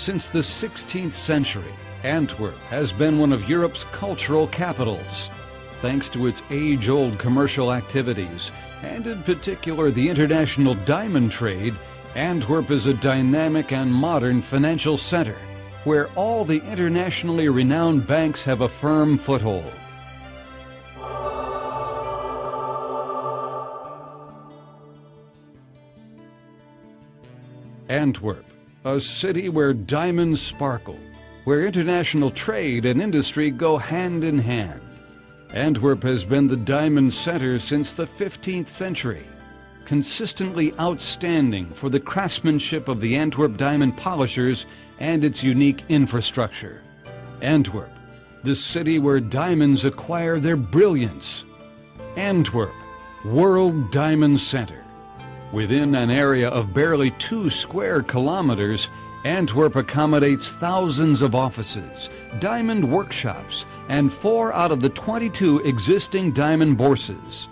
Since the 16th century, Antwerp has been one of Europe's cultural capitals. Thanks to its age old commercial activities, and in particular the international diamond trade, Antwerp is a dynamic and modern financial center where all the internationally renowned banks have a firm foothold. Antwerp, a city where diamonds sparkle, where international trade and industry go hand in hand. Antwerp has been the diamond center since the 15th century, consistently outstanding for the craftsmanship of the Antwerp diamond polishers and its unique infrastructure. Antwerp, the city where diamonds acquire their brilliance. Antwerp, World Diamond Center. Within an area of barely two square kilometers, Antwerp accommodates thousands of offices, diamond workshops, and four out of the 22 existing diamond bourses.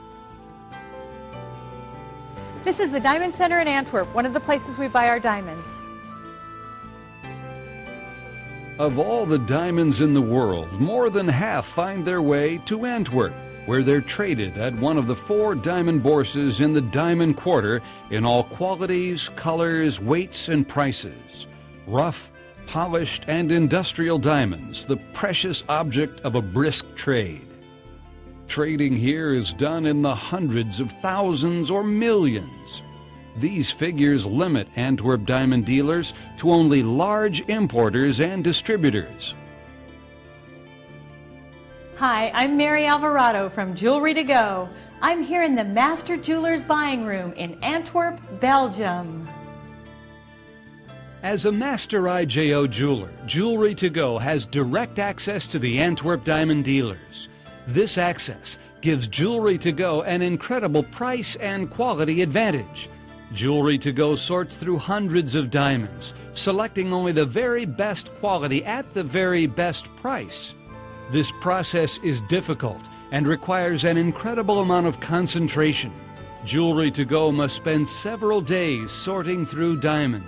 This is the Diamond Center in Antwerp, one of the places we buy our diamonds. Of all the diamonds in the world, more than half find their way to Antwerp where they're traded at one of the four diamond bourses in the Diamond Quarter in all qualities, colors, weights, and prices. Rough, polished, and industrial diamonds, the precious object of a brisk trade. Trading here is done in the hundreds of thousands or millions. These figures limit Antwerp diamond dealers to only large importers and distributors. Hi, I'm Mary Alvarado from Jewelry to Go. I'm here in the Master Jewelers Buying Room in Antwerp, Belgium. As a Master IJO jeweler, Jewelry to Go has direct access to the Antwerp diamond dealers. This access gives Jewelry to Go an incredible price and quality advantage. Jewelry to Go sorts through hundreds of diamonds, selecting only the very best quality at the very best price. This process is difficult and requires an incredible amount of concentration. Jewelry to Go must spend several days sorting through diamonds.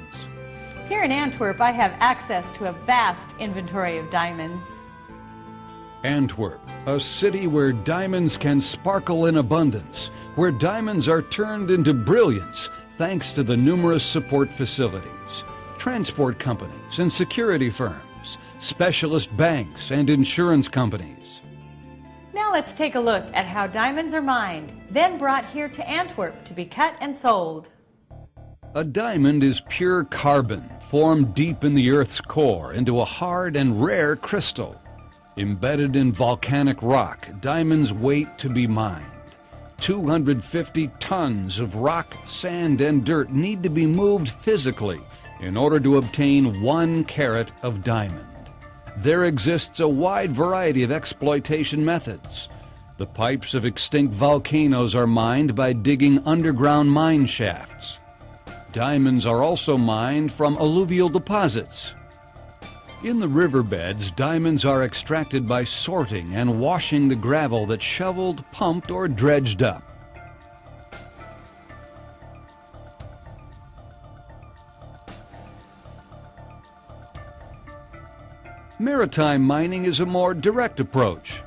Here in Antwerp, I have access to a vast inventory of diamonds. Antwerp, a city where diamonds can sparkle in abundance, where diamonds are turned into brilliance thanks to the numerous support facilities, transport companies, and security firms specialist banks, and insurance companies. Now let's take a look at how diamonds are mined, then brought here to Antwerp to be cut and sold. A diamond is pure carbon, formed deep in the Earth's core into a hard and rare crystal. Embedded in volcanic rock, diamonds wait to be mined. 250 tons of rock, sand, and dirt need to be moved physically in order to obtain one carat of diamond there exists a wide variety of exploitation methods. The pipes of extinct volcanoes are mined by digging underground mine shafts. Diamonds are also mined from alluvial deposits. In the riverbeds, diamonds are extracted by sorting and washing the gravel that's shoveled, pumped, or dredged up. Maritime mining is a more direct approach.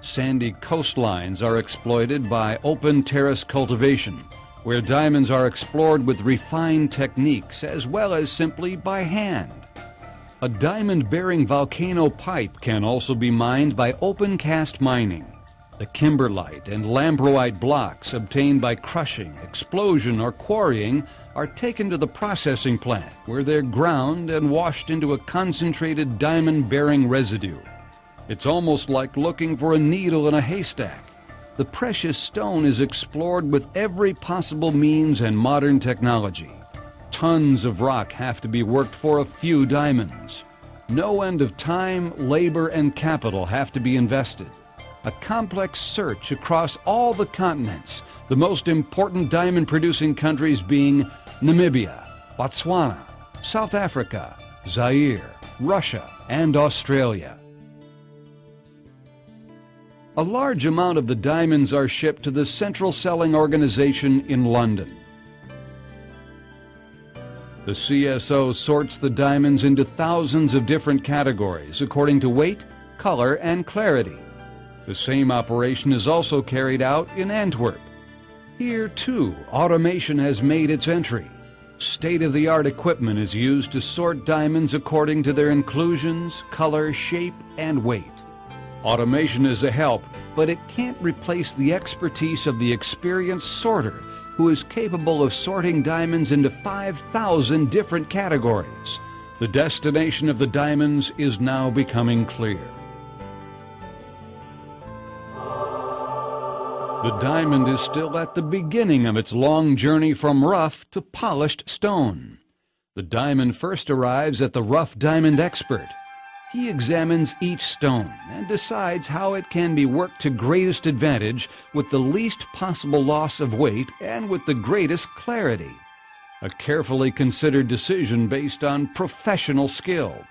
Sandy coastlines are exploited by open terrace cultivation, where diamonds are explored with refined techniques as well as simply by hand. A diamond bearing volcano pipe can also be mined by open cast mining. The kimberlite and lamproite blocks obtained by crushing, explosion, or quarrying are taken to the processing plant where they're ground and washed into a concentrated diamond bearing residue. It's almost like looking for a needle in a haystack. The precious stone is explored with every possible means and modern technology. Tons of rock have to be worked for a few diamonds. No end of time, labor, and capital have to be invested a complex search across all the continents, the most important diamond producing countries being Namibia, Botswana, South Africa, Zaire, Russia, and Australia. A large amount of the diamonds are shipped to the Central Selling Organization in London. The CSO sorts the diamonds into thousands of different categories according to weight, color, and clarity. The same operation is also carried out in Antwerp. Here, too, automation has made its entry. State of the art equipment is used to sort diamonds according to their inclusions, color, shape, and weight. Automation is a help, but it can't replace the expertise of the experienced sorter who is capable of sorting diamonds into 5,000 different categories. The destination of the diamonds is now becoming clear. The diamond is still at the beginning of its long journey from rough to polished stone. The diamond first arrives at the rough diamond expert. He examines each stone and decides how it can be worked to greatest advantage with the least possible loss of weight and with the greatest clarity. A carefully considered decision based on professional skill.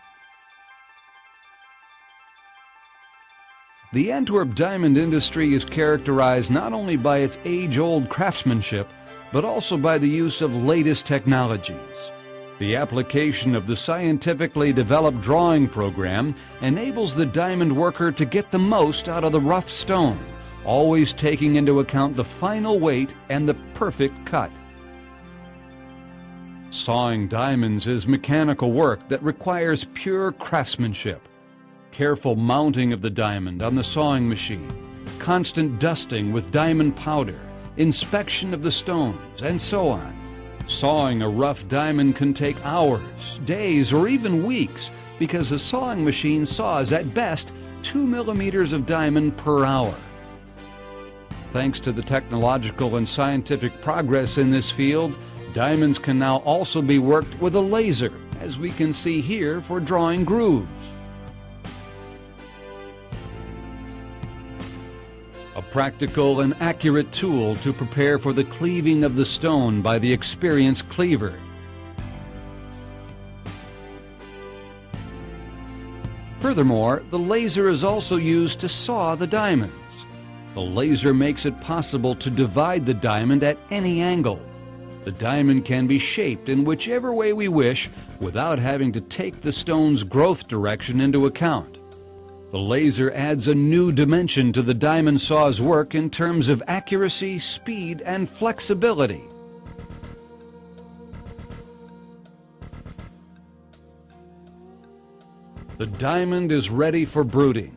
The Antwerp diamond industry is characterized not only by its age-old craftsmanship, but also by the use of latest technologies. The application of the scientifically developed drawing program enables the diamond worker to get the most out of the rough stone, always taking into account the final weight and the perfect cut. Sawing diamonds is mechanical work that requires pure craftsmanship careful mounting of the diamond on the sawing machine, constant dusting with diamond powder, inspection of the stones, and so on. Sawing a rough diamond can take hours, days, or even weeks because the sawing machine saws at best 2 millimeters of diamond per hour. Thanks to the technological and scientific progress in this field, diamonds can now also be worked with a laser, as we can see here for drawing grooves. A practical and accurate tool to prepare for the cleaving of the stone by the experienced cleaver. Furthermore, the laser is also used to saw the diamonds. The laser makes it possible to divide the diamond at any angle. The diamond can be shaped in whichever way we wish without having to take the stone's growth direction into account. The laser adds a new dimension to the diamond saw's work in terms of accuracy, speed, and flexibility. The diamond is ready for bruting.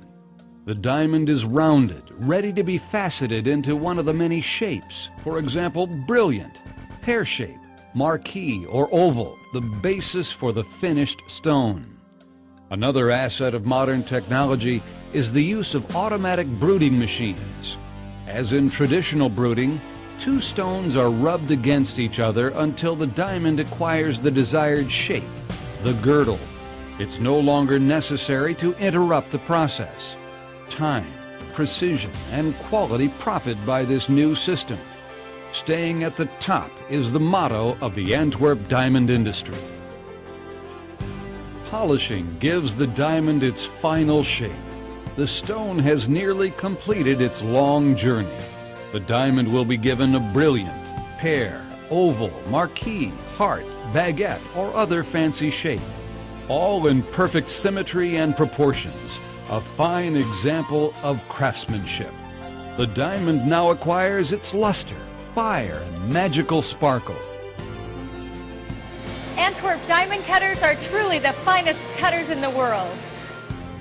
The diamond is rounded, ready to be faceted into one of the many shapes, for example, brilliant, pear shape, marquise, or oval, the basis for the finished stone. Another asset of modern technology is the use of automatic bruting machines. As in traditional bruting, two stones are rubbed against each other until the diamond acquires the desired shape, the girdle. It's no longer necessary to interrupt the process. Time, precision, and quality profit by this new system. Staying at the top is the motto of the Antwerp diamond industry. Polishing gives the diamond its final shape. The stone has nearly completed its long journey. The diamond will be given a brilliant, pear, oval, marquise, heart, baguette, or other fancy shape. All in perfect symmetry and proportions. A fine example of craftsmanship. The diamond now acquires its luster, fire, and magical sparkle. Antwerp diamond cutters are truly the finest cutters in the world.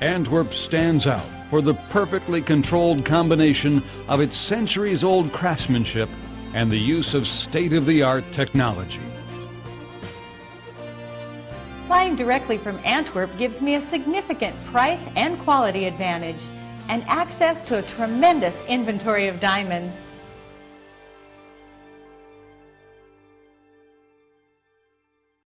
Antwerp stands out for the perfectly controlled combination of its centuries old craftsmanship and the use of state of the art technology. Buying directly from Antwerp gives me a significant price and quality advantage and access to a tremendous inventory of diamonds.